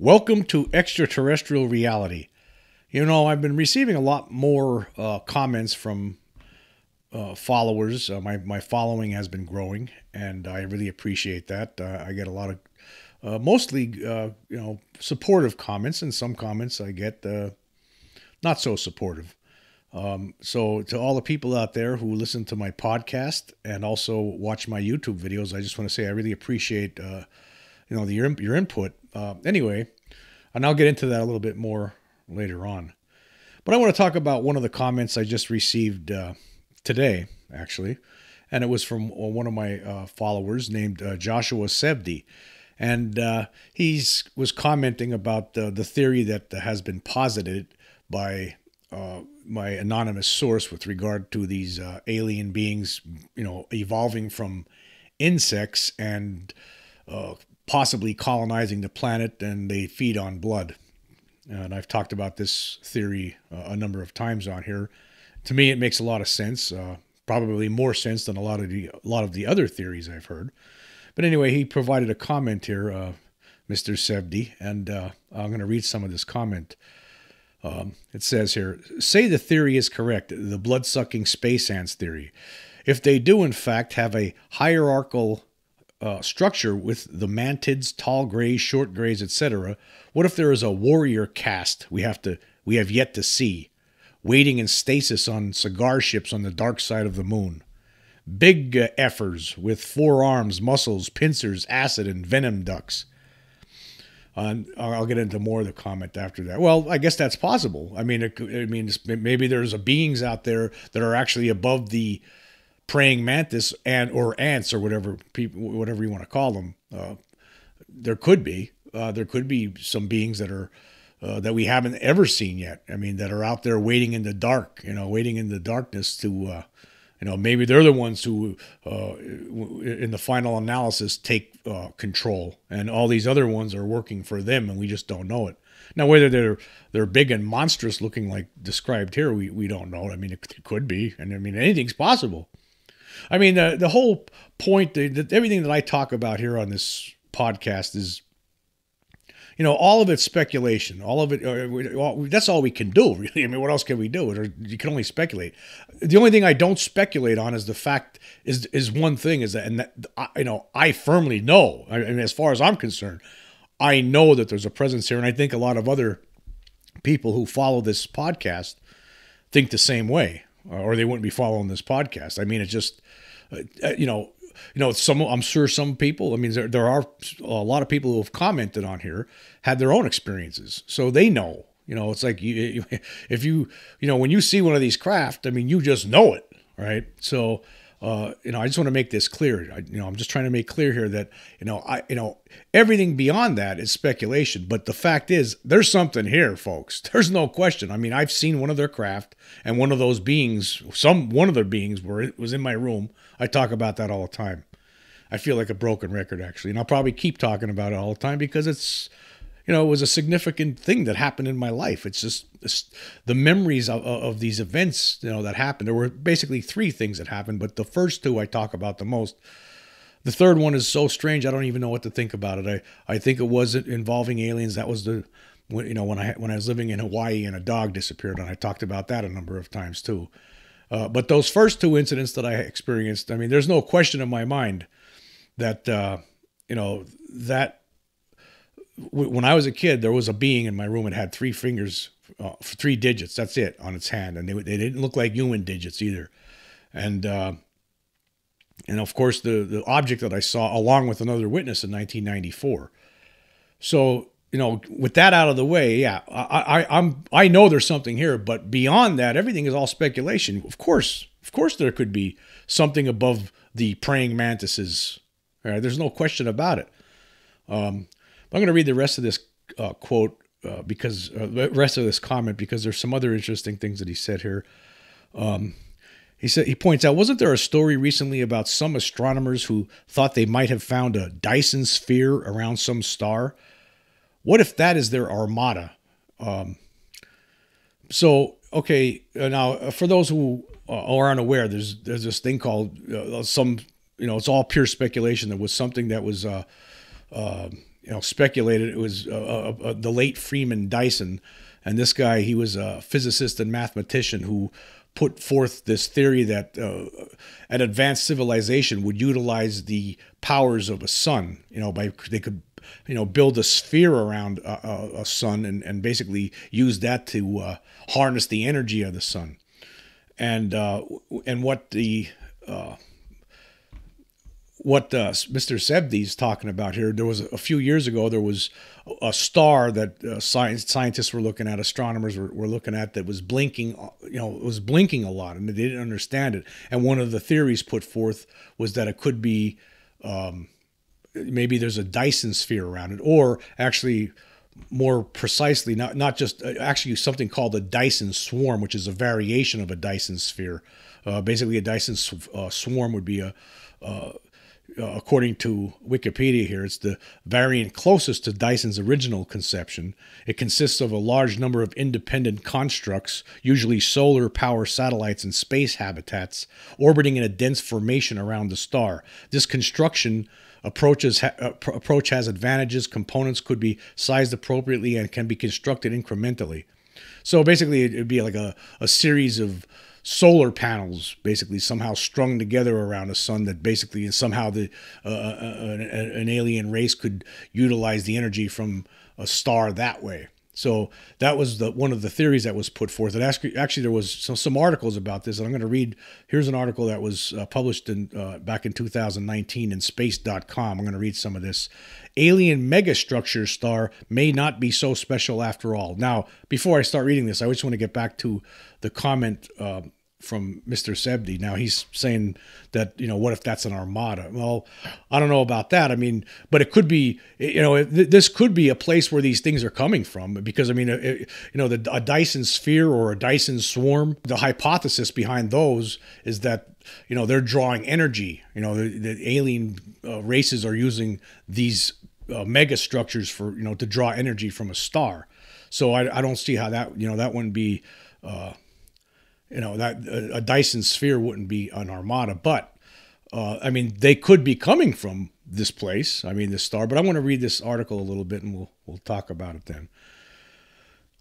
Welcome to extraterrestrial reality. You know, I've been receiving a lot more uh, comments from uh, followers. Uh, my my following has been growing, and I really appreciate that. Uh, I get a lot of, uh, mostly, uh, you know, supportive comments, and some comments I get not so supportive. Um, so, to all the people out there who listen to my podcast and also watch my YouTube videos, I just want to say I really appreciate, you know, the, your your input. Uh, anyway, and I'll get into that a little bit more later on. But I want to talk about one of the comments I just received uh, today, actually, and it was from one of my uh, followers named uh, Joshua Sevdi, and uh, he's was commenting about the the theory that has been posited by uh, my anonymous source with regard to these uh, alien beings, you know, evolving from insects and uh, possibly colonizing the planet, and they feed on blood. And I've talked about this theory uh, a number of times on here. To me, it makes a lot of sense. Uh, probably more sense than a lot of the a lot of the other theories I've heard. But anyway, he provided a comment here, uh, Mr. Sevdi, and I'm going to read some of this comment. Um, it says here say the theory is correct, the blood sucking space ants theory. If they do, in fact, have a hierarchical uh, structure with the mantids, tall grays, short grays, etc., what if there is a warrior caste we have to we have yet to see, waiting in stasis on cigar ships on the dark side of the moon? Big uh, effers with forearms, muscles, pincers, acid, and venom ducts. Uh, I'll get into more of the comment after that. Well, I guess that's possible. I mean, it, I mean, maybe there's a beings out there that are actually above the praying mantis and or ants or whatever people, whatever you want to call them. Uh, there could be, uh, there could be some beings that are uh, that we haven't ever seen yet. I mean, that are out there waiting in the dark, you know, waiting in the darkness to uh, you know maybe they're the ones who uh, in the final analysis take uh, control and all these other ones are working for them and we just don't know it now whether they're they're big and monstrous looking like described here we, we don't know i mean it, it could be and i mean anything's possible i mean the, the whole point the, the, everything that i talk about here on this podcast is you know, all of it's speculation. All of it, uh, that's all we can do, really. I mean, what else can we do? Or you can only speculate. The only thing I don't speculate on is the fact is is one thing is that, and that, you know, I firmly know. I mean, as far as I'm concerned, I know that there's a presence here, and I think a lot of other people who follow this podcast think the same way, or they wouldn't be following this podcast. I mean, it's just, uh, you know, you know, some I'm sure some people. I mean, there there are a lot of people who have commented on here had their own experiences, so they know. You know, it's like you, if you you know when you see one of these craft, I mean, you just know it, right? So. Uh, you know, I just want to make this clear. I, you know, I'm just trying to make clear here that you know, I, you know, everything beyond that is speculation. But the fact is, there's something here, folks. There's no question. I mean, I've seen one of their craft, and one of those beings, some one of their beings, were was in my room I talk about that all the time. I feel like a broken record actually, and I'll probably keep talking about it all the time because it's you know, it was a significant thing that happened in my life. It's just it's, the memories of, of, these events, you know, that happened. There were basically three things that happened, but the first two I talk about the most. The third one is so strange, I don't even know what to think about it. I, I think it wasn't involving aliens. That was the, you know, when I when I was living in Hawaii and a dog disappeared, and I talked about that a number of times too. Uh, but those first two incidents that I experienced, I mean, there's no question in my mind that, uh, you know, that when I was a kid, there was a being in my room that had three fingers, uh, three digits. That's it on its hand. And they, they didn't look like human digits either. And, uh, and of course, the, the object that I saw along with another witness in 1994. So you know, with that out of the way, yeah, I, I, I'm I know there's something here, but beyond that, everything is all speculation. Of course, of course, there could be something above the praying mantises. Right? There's no question about it. Um, I'm going to read the rest of this uh, quote uh, because uh, the rest of this comment because there's some other interesting things that he said here. Um, he said he points out, wasn't there a story recently about some astronomers who thought they might have found a Dyson sphere around some star? What if that is their armada? Um, so, okay, uh, now uh, for those who uh, are unaware, there's there's this thing called uh, some, you know, it's all pure speculation. There was something that was, uh, uh, you know speculated it was uh, uh, uh, the late Freeman Dyson, and this guy he was a physicist and mathematician who put forth this theory that uh, an advanced civilization would utilize the powers of a sun. You know, by they could you know build a sphere around a, a sun and, and basically use that to uh, harness the energy of the sun and uh, and what the uh, what uh, Mr. Sebdi is talking about here. There was a few years ago. There was a star that uh, science, scientists were looking at, astronomers were, were looking at that was blinking. You know, it was blinking a lot, and they didn't understand it. And one of the theories put forth was that it could be um, maybe there's a Dyson sphere around it, or actually more precisely, not not just uh, actually something called a Dyson swarm, which is a variation of a Dyson sphere. Uh, basically, a Dyson sw- uh, swarm would be a, uh, uh, according to Wikipedia here, it's the variant closest to Dyson's original conception. It consists of a large number of independent constructs, usually solar power satellites and space habitats, orbiting in a dense formation around the star. This construction approaches uh, approach has advantages. Components could be sized appropriately and can be constructed incrementally. So basically, it would be like a, a series of solar panels, basically somehow strung together around a sun that basically somehow the uh, uh, uh an, an alien race could utilize the energy from a star that way. So that was the one of the theories that was put forth. And actually, there was some, some articles about this, and I'm going to read. Here's an article that was uh, published in uh, back in 2019 in Space.com. I'm going to read some of this. Alien megastructure star may not be so special after all. Now, before I start reading this, I just want to get back to the comment. Uh, from Mr. Sebdi. Now he's saying that you know what if that's an armada? Well, I don't know about that. I mean, but it could be you know this could be a place where these things are coming from because I mean it, you know the a Dyson sphere or a Dyson swarm. The hypothesis behind those is that you know they're drawing energy. You know the, the alien uh, races are using these uh, mega structures for you know to draw energy from a star. So I, I don't see how that you know that wouldn't be. Uh, you know that a, Dyson sphere wouldn't be an armada, but uh, I mean they could be coming from this place. I mean this star, but I want to read this article a little bit, and we'll we'll talk about it then.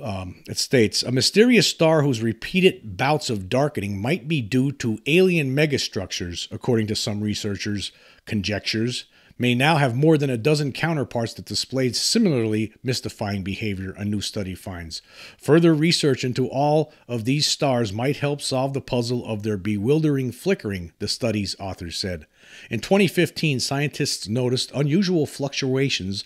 Um, it states a mysterious star whose repeated bouts of darkening might be due to alien megastructures, according to some researchers' conjectures may now have more than a dozen counterparts that displayed similarly mystifying behavior, a new study finds. Further research into all of these stars might help solve the puzzle of their bewildering flickering, the study's authors said. In 2015, scientists noticed unusual fluctuations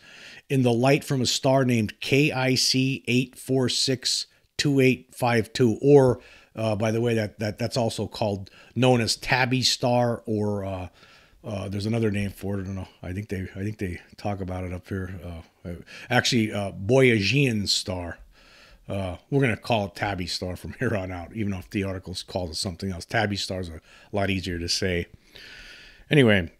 in the light from a star named KIC 8462852, or uh, by the way, that, that that's also called known as Tabby star or uh, uh, there's another name for it. I don't know. I think they I think they talk about it up here. Uh, actually, uh, Boyajian star. Uh, we're gonna call it Tabby star from here on out, even if the article's called it something else. Tabby star is a lot easier to say. Anyway,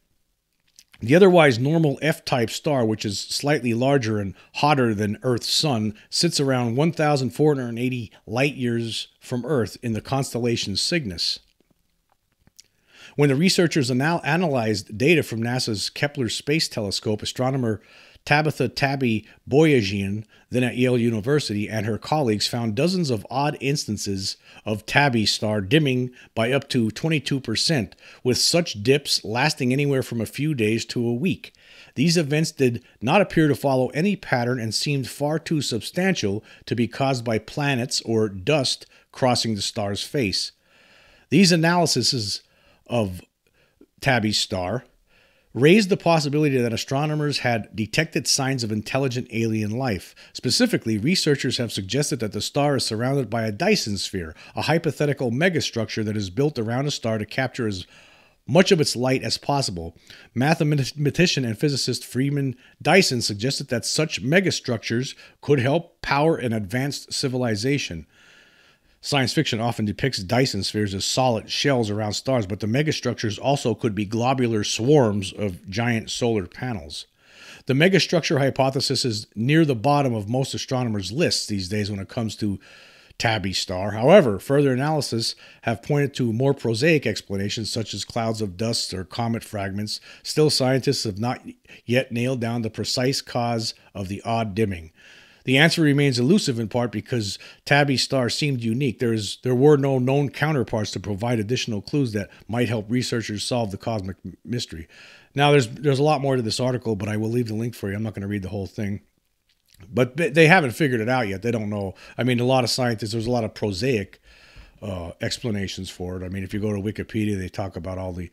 the otherwise normal F-type star, which is slightly larger and hotter than Earth's sun, sits around 1,480 light years from Earth in the constellation Cygnus. When the researchers anal- analyzed data from NASA's Kepler Space Telescope, astronomer Tabitha Tabby Boyajian, then at Yale University, and her colleagues found dozens of odd instances of Tabby star dimming by up to 22%, with such dips lasting anywhere from a few days to a week. These events did not appear to follow any pattern and seemed far too substantial to be caused by planets or dust crossing the star's face. These analyses of Tabby's star raised the possibility that astronomers had detected signs of intelligent alien life. Specifically, researchers have suggested that the star is surrounded by a Dyson sphere, a hypothetical megastructure that is built around a star to capture as much of its light as possible. Mathematician and physicist Freeman Dyson suggested that such megastructures could help power an advanced civilization. Science fiction often depicts Dyson spheres as solid shells around stars, but the megastructures also could be globular swarms of giant solar panels. The megastructure hypothesis is near the bottom of most astronomers' lists these days when it comes to Tabby star. However, further analysis have pointed to more prosaic explanations such as clouds of dust or comet fragments. Still, scientists have not yet nailed down the precise cause of the odd dimming. The answer remains elusive in part because Tabby's star seemed unique. There is there were no known counterparts to provide additional clues that might help researchers solve the cosmic mystery. Now there's there's a lot more to this article, but I will leave the link for you. I'm not going to read the whole thing. But they haven't figured it out yet. They don't know. I mean, a lot of scientists, there's a lot of prosaic uh, explanations for it. I mean, if you go to Wikipedia, they talk about all the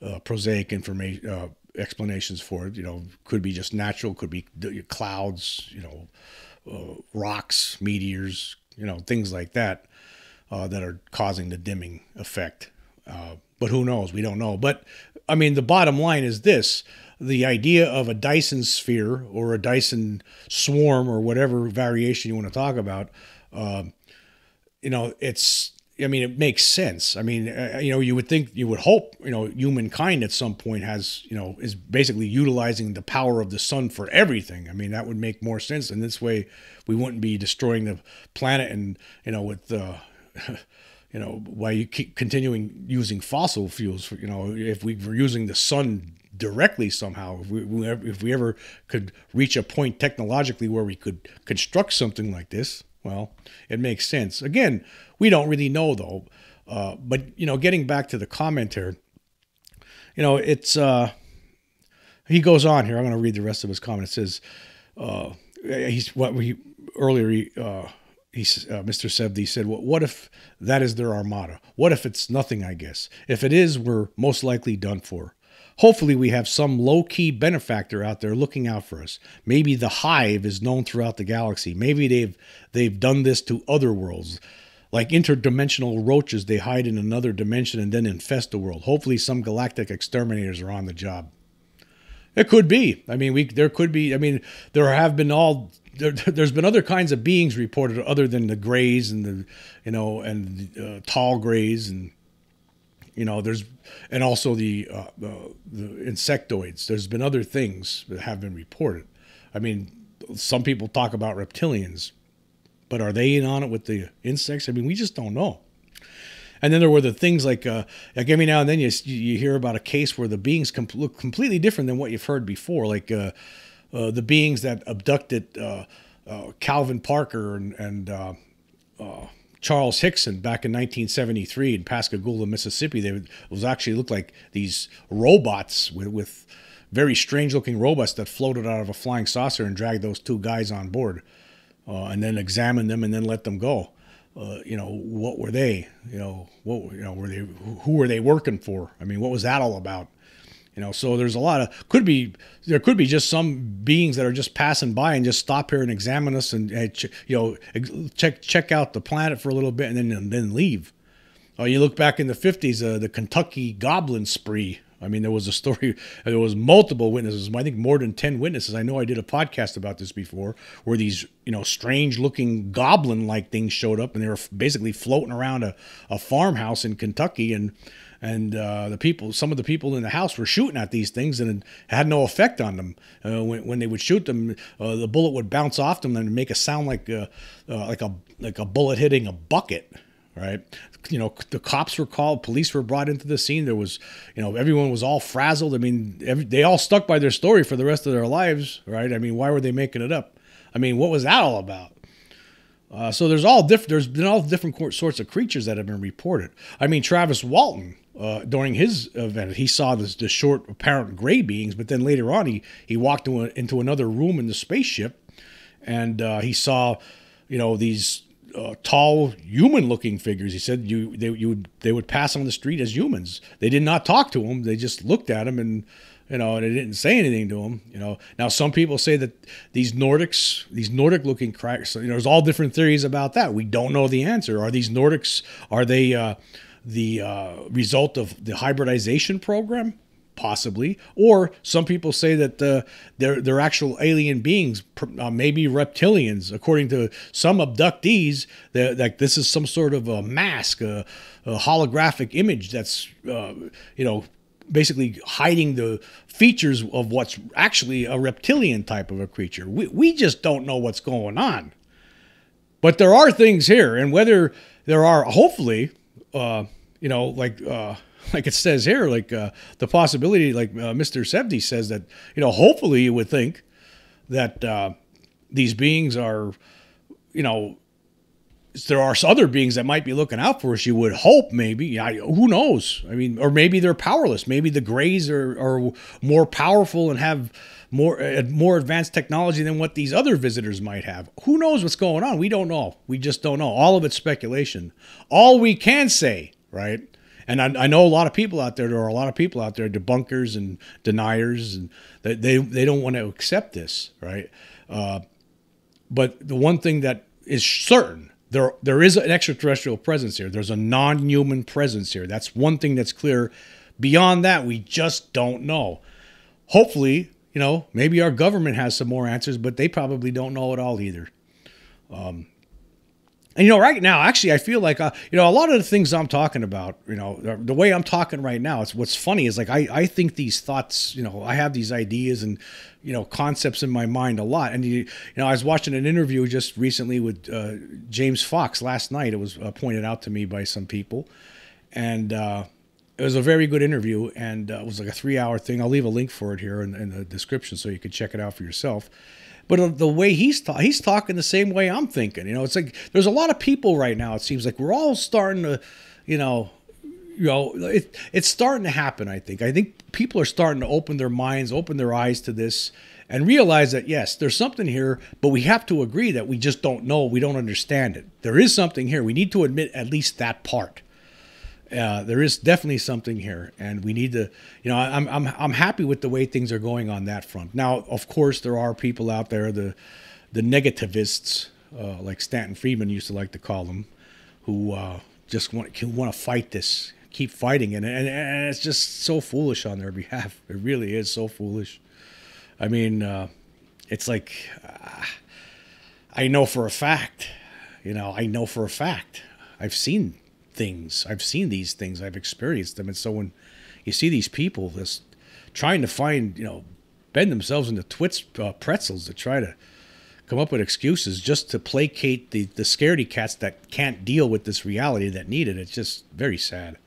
uh, prosaic information uh, explanations for it. You know, could be just natural, could be clouds, you know, uh, rocks, meteors, you know, things like that uh, that are causing the dimming effect. Uh, but who knows? We don't know. But I mean, the bottom line is this the idea of a Dyson sphere or a Dyson swarm or whatever variation you want to talk about, uh, you know, it's, I mean, it makes sense. I mean, uh, you know, you would think, you would hope, you know, humankind at some point has, you know, is basically utilizing the power of the sun for everything. I mean, that would make more sense. And this way, we wouldn't be destroying the planet and, you know, with, uh, you know, why you keep continuing using fossil fuels. For, you know, if we were using the sun directly somehow. If we, if we ever could reach a point technologically where we could construct something like this, well, it makes sense. Again, we don't really know though. Uh, but you know, getting back to the commenter, you know, it's uh, he goes on here. I'm going to read the rest of his comment. It says, uh, he's what we earlier. He, uh, he, uh, Mr. Sevdi said, well, "What if that is their armada? What if it's nothing? I guess if it is, we're most likely done for. Hopefully, we have some low key benefactor out there looking out for us. Maybe the hive is known throughout the galaxy. Maybe they've they've done this to other worlds. Like interdimensional roaches, they hide in another dimension and then infest the world. Hopefully, some galactic exterminators are on the job. It could be. I mean, we there could be. I mean, there have been all there, has been other kinds of beings reported other than the grays and the you know and uh, tall grays and you know, there's and also the, uh, the insectoids. There's been other things that have been reported. I mean, some people talk about reptilians, but are they in on it with the insects? I mean, we just don't know. And then there were the things like, uh, like every now and then you you hear about a case where the beings com- look completely different than what you've heard before, like uh, uh, the beings that abducted uh, uh, Calvin Parker and and uh, Charles Hickson back in 1973 in Pascagoula, Mississippi. They was actually looked like these robots with, with very strange looking robots that floated out of a flying saucer and dragged those two guys on board uh, and then examined them and then let them go. Uh, you know, what were they? You know, what, you know, were they, who were they working for? I mean, what was that all about? You know, so there's a lot of could be there could be just some beings that are just passing by and just stop here and examine us and, and you know check check out the planet for a little bit and then and then leave. Uh, you look back in the 50s, uh, the Kentucky Goblin Spree. I mean, there was a story. There was multiple witnesses. I think more than ten witnesses. I know I did a podcast about this before, where these you know strange-looking goblin-like things showed up, and they were basically floating around a, a farmhouse in Kentucky, and and uh, the people, some of the people in the house were shooting at these things, and it had no effect on them. Uh, when, when they would shoot them, uh, the bullet would bounce off them and make a sound like uh, uh, like a like a bullet hitting a bucket. Right, you know, the cops were called, police were brought into the scene. There was, you know, everyone was all frazzled. I mean, every, they all stuck by their story for the rest of their lives. Right? I mean, why were they making it up? I mean, what was that all about? Uh, so there's all different. There's been all different sorts of creatures that have been reported. I mean, Travis Walton uh, during his event, he saw this, the short apparent gray beings, but then later on, he he walked into, a, into another room in the spaceship, and uh, he saw, you know, these uh, tall human-looking figures. He said you they you would, they would pass on the street as humans. They did not talk to him. They just looked at him and you know, and they didn't say anything to him. You know, now some people say that these Nordics, these Nordic-looking cracks, you know, there's all different theories about that. We don't know the answer. Are these Nordics? Are they uh, the uh, result of the hybridization program? Possibly, or some people say that uh, they're they're actual alien beings, uh, maybe reptilians. According to some abductees, that this is some sort of a mask, a, a holographic image that's uh, you know basically hiding the features of what's actually a reptilian type of a creature. We, we just don't know what's going on. but there are things here, and whether there are, hopefully, uh, you know, like uh, like it says here, like uh, the possibility, like uh, Mr. Sevdi says that, you know, hopefully you would think that uh, these beings are, you know, there are other beings that might be looking out for us. You would hope, maybe. I, who knows? I mean, or maybe they're powerless. Maybe the Greys are, are more powerful and have more uh, more advanced technology than what these other visitors might have. Who knows what's going on? We don't know. We just don't know. All of it's speculation. All we can say, right? And I, I know a lot of people out there. There are a lot of people out there, debunkers and deniers, and they they, they don't want to accept this, right? Uh, but the one thing that is certain there there is an extraterrestrial presence here. There's a non-human presence here. That's one thing that's clear. Beyond that, we just don't know. Hopefully, you know, maybe our government has some more answers, but they probably don't know it all either. Um, and you know, right now, actually, I feel like uh, you know a lot of the things I'm talking about. You know, the way I'm talking right now. It's what's funny is like I I think these thoughts. You know, I have these ideas and you know concepts in my mind a lot. And you, you know, I was watching an interview just recently with uh, James Fox last night. It was uh, pointed out to me by some people, and uh, it was a very good interview. And uh, it was like a three hour thing. I'll leave a link for it here in, in the description so you can check it out for yourself. But the way he's ta- he's talking the same way I'm thinking. You know, it's like there's a lot of people right now. It seems like we're all starting to, you know, you know, it, it's starting to happen. I think. I think people are starting to open their minds, open their eyes to this, and realize that yes, there's something here, but we have to agree that we just don't know, we don't understand it. There is something here. We need to admit at least that part. Uh, there is definitely something here, and we need to, you know, I'm I'm I'm happy with the way things are going on that front. Now, of course, there are people out there, the the negativists, uh, like Stanton Friedman used to like to call them, who uh, just want want to fight this, keep fighting, and, and and it's just so foolish on their behalf. It really is so foolish. I mean, uh, it's like uh, I know for a fact, you know, I know for a fact. I've seen things. I've seen these things. I've experienced them. And so when you see these people just trying to find, you know, bend themselves into twits uh, pretzels to try to come up with excuses just to placate the the scaredy cats that can't deal with this reality that need it. It's just very sad.